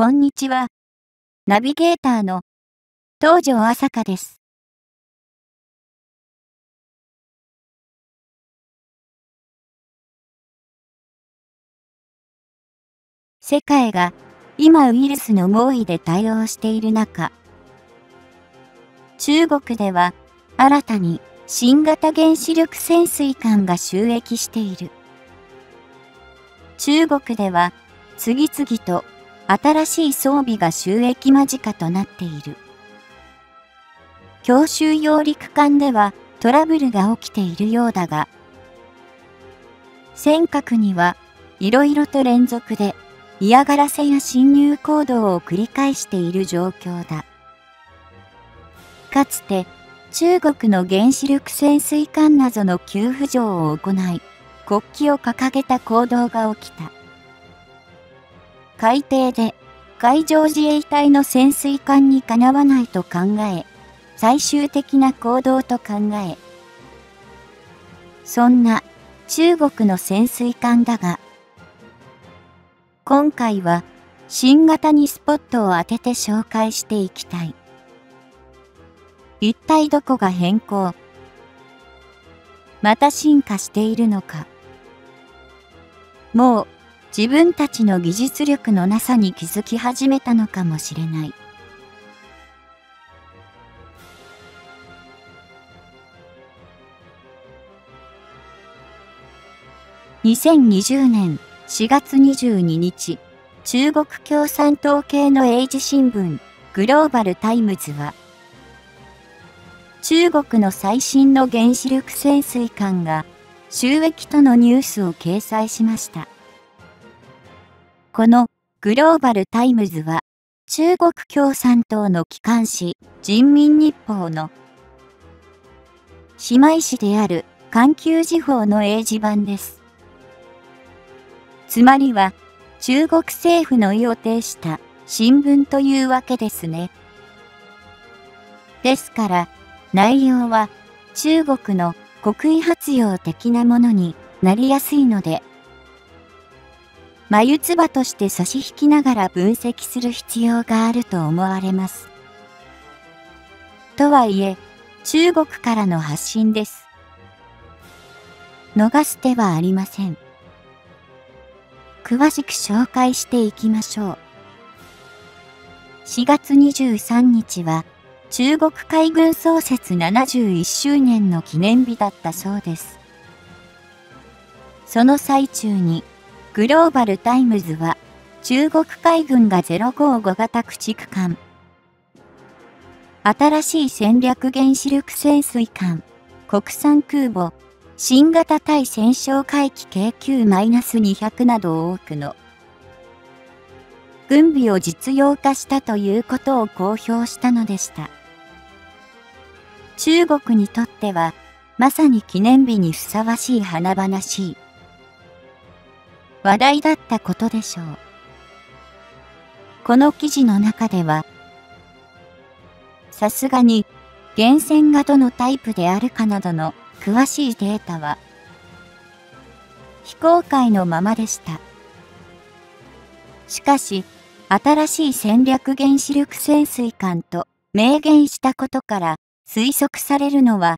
こんにちは。ナビゲーターの東條朝香です。世界が今ウイルスの猛威で対応している中、中国では新たに新型原子力潜水艦が収益している。中国では次々と新しい装備が収益間近となっている。教習揚陸艦ではトラブルが起きているようだが、尖閣にはいろいろと連続で嫌がらせや侵入行動を繰り返している状況だ。かつて中国の原子力潜水艦などの急浮上を行い、国旗を掲げた行動が起きた。海底で海上自衛隊の潜水艦にかなわないと考え、最終的な行動と考え、そんな中国の潜水艦だが、今回は新型にスポットを当てて紹介していきたい。一体どこが変更？また進化しているのか。もう自分たちの技術力のなさに気づき始めたのかもしれない。2020年4月22日、中国共産党系の英字新聞グローバルタイムズは、中国の最新の原子力潜水艦が収益とのニュースを掲載しました。このグローバルタイムズは中国共産党の機関紙人民日報の姉妹紙である環球時報の英字版です。つまりは中国政府の予定した新聞というわけですね。ですから内容は中国の国威発揚的なものになりやすいので眉唾として差し引きながら分析する必要があると思われます。とはいえ、中国からの発信です。逃す手はありません。詳しく紹介していきましょう。4月23日は中国海軍創設71周年の記念日だったそうです。その最中にグローバルタイムズは、中国海軍が055型駆逐艦、新しい戦略原子力潜水艦、国産空母、新型対戦勝回帰 KQ-200 など多くの軍備を実用化したということを公表したのでした。中国にとっては、まさに記念日にふさわしい華々しい話題だったことでしょう。この記事の中では、さすがに源泉がどのタイプであるかなどの詳しいデータは非公開のままでした。しかし、新しい戦略原子力潜水艦と明言したことから推測されるのは、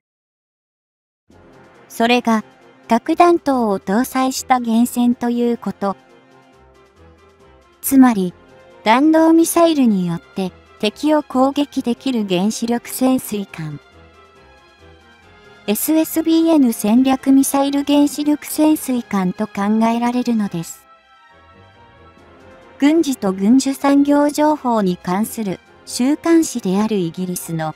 それが核弾頭を搭載した源泉ということ。つまり、弾道ミサイルによって敵を攻撃できる原子力潜水艦。SSBN 戦略ミサイル原子力潜水艦と考えられるのです。軍事と軍需産業情報に関する週刊誌であるイギリスの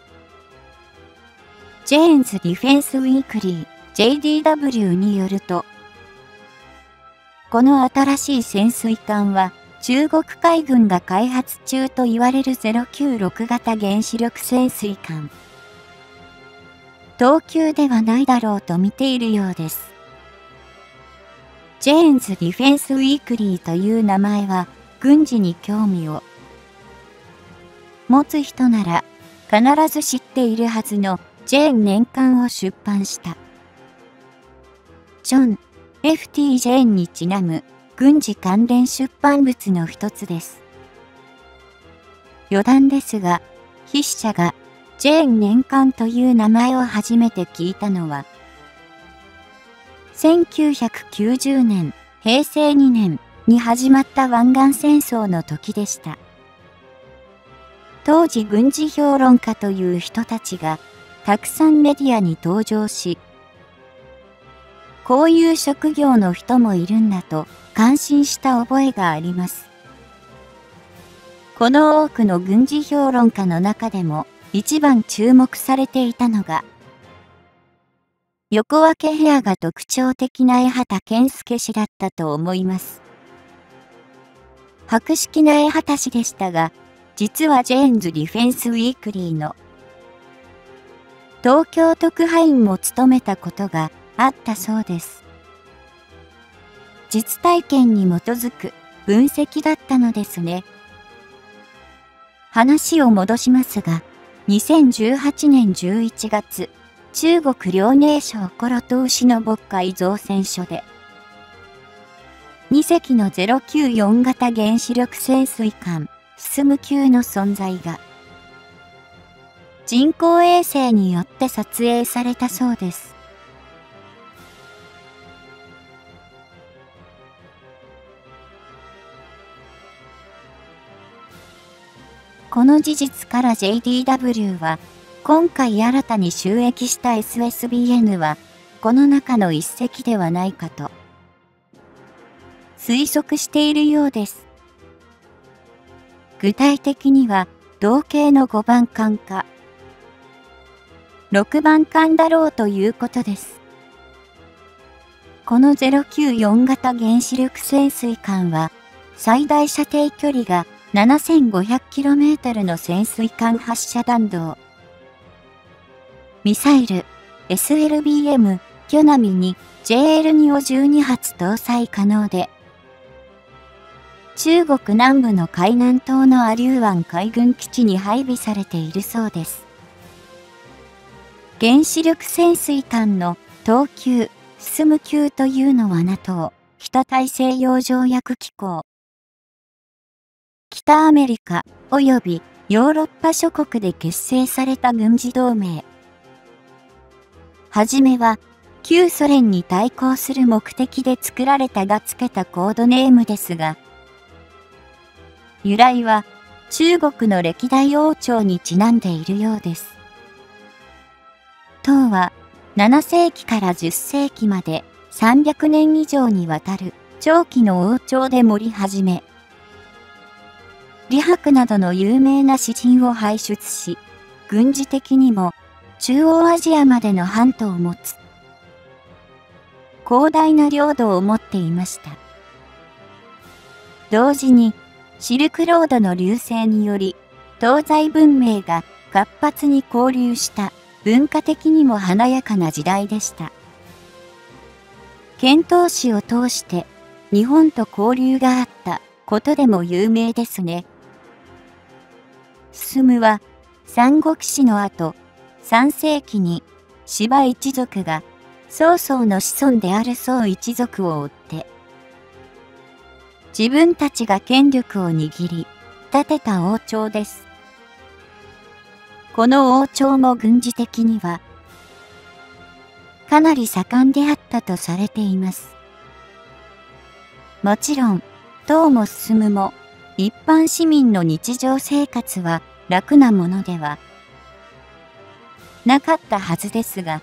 ジェーンズ・ディフェンス・ウィークリー JDW によると、この新しい潜水艦は中国海軍が開発中と言われる096型原子力潜水艦。唐級ではないだろうと見ているようです。ジェーンズ・ディフェンス・ウィークリーという名前は軍事に興味を持つ人なら必ず知っているはずのジェーン年鑑を出版した。ジョン・ FT ジェーンにちなむ軍事関連出版物の一つです。余談ですが、筆者がジェーン年間という名前を初めて聞いたのは、1990年、平成2年に始まった湾岸戦争の時でした。当時軍事評論家という人たちがたくさんメディアに登場し、こういう職業の人もいるんだと感心した覚えがあります。この多くの軍事評論家の中でも一番注目されていたのが、横分けヘアが特徴的な江畑健介氏だったと思います。博識な江畑氏でしたが、実はジェーンズ・ディフェンス・ウィークリーの東京特派員も務めたことがあったそうです。実体験に基づく分析だったのですね。話を戻しますが、2018年11月、中国遼寧省葫芦島市の渤海造船所で、2隻の094型原子力潜水艦、進む級の存在が、人工衛星によって撮影されたそうです。この事実から JDW は、今回新たに収益した SSBN は、この中の一隻ではないかと、推測しているようです。具体的には、同型の5番艦か、6番艦だろうということです。この094型原子力潜水艦は、最大射程距離が 7500km の潜水艦発射弾道、ミサイル、SLBM、キョナミに JL2 を12発搭載可能で、中国南部の海南島のアリュー湾海軍基地に配備されているそうです。原子力潜水艦の東急、進む級というのは NATO、北大西洋条約機構。北アメリカ及びヨーロッパ諸国で結成された軍事同盟。はじめは、旧ソ連に対抗する目的で作られたがつけたコードネームですが、由来は中国の歴代王朝にちなんでいるようです。唐は7世紀から10世紀まで300年以上にわたる長期の王朝で盛り始め、李白などの有名な詩人を輩出し、軍事的にも中央アジアまでの半島を持つ。広大な領土を持っていました。同時に、シルクロードの流星により、東西文明が活発に交流した文化的にも華やかな時代でした。遣唐使を通して日本と交流があったことでも有名ですね。進は三国志の後、3世紀に芝一族が曹操の子孫である宋一族を追って、自分たちが権力を握り、立てた王朝です。この王朝も軍事的には、かなり盛んであったとされています。もちろん、唐も進むも、一般市民の日常生活は楽なものではなかったはずですが、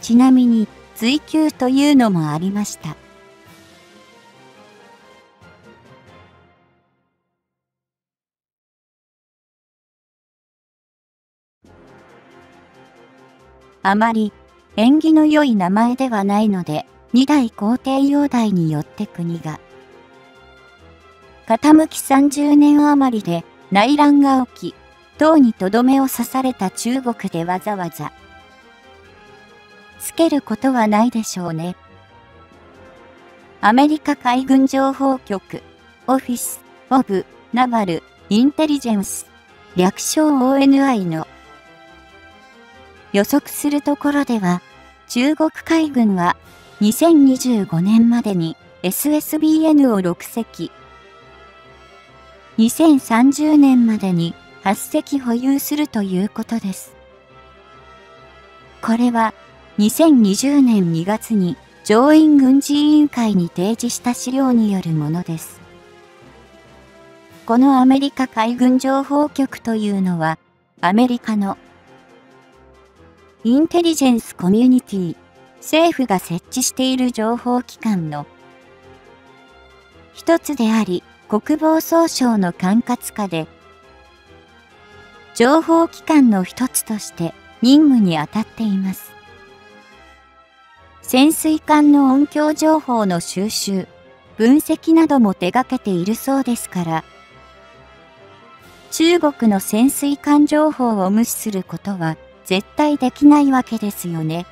ちなみに追求というのもありました。あまり縁起の良い名前ではないので、二代皇帝煬帝によって国が、傾き30年余りで内乱が起き、唐にとどめを刺された中国でわざわざ、つけることはないでしょうね。アメリカ海軍情報局、オフィス、オブ、ナバル、インテリジェンス、略称 ONI の予測するところでは、中国海軍は2025年までに SSBN を6隻、2030年までに8隻保有するということです。これは2020年2月に上院軍事委員会に提示した資料によるものです。このアメリカ海軍情報局というのは、アメリカのインテリジェンスコミュニティ、政府が設置している情報機関の一つであり、国防総省の管轄下で、情報機関の一つとして任務に当たっています。潜水艦の音響情報の収集、分析なども手掛けているそうですから、中国の潜水艦情報を無視することは絶対できないわけですよね。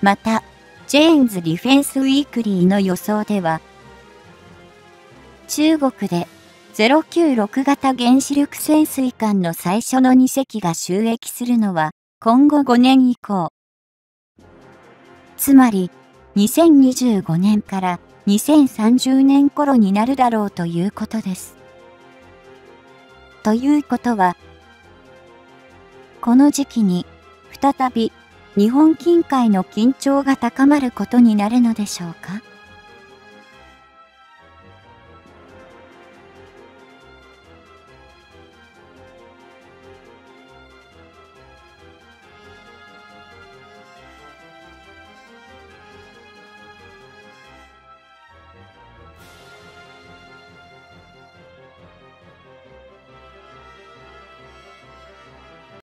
また、ジェーンズ・ディフェンス・ウィークリーの予想では、中国で096型原子力潜水艦の最初の2隻が就役するのは今後5年以降。つまり、2025年から2030年頃になるだろうということです。ということは、この時期に再び日本近海の緊張が高まることになるのでしょうか？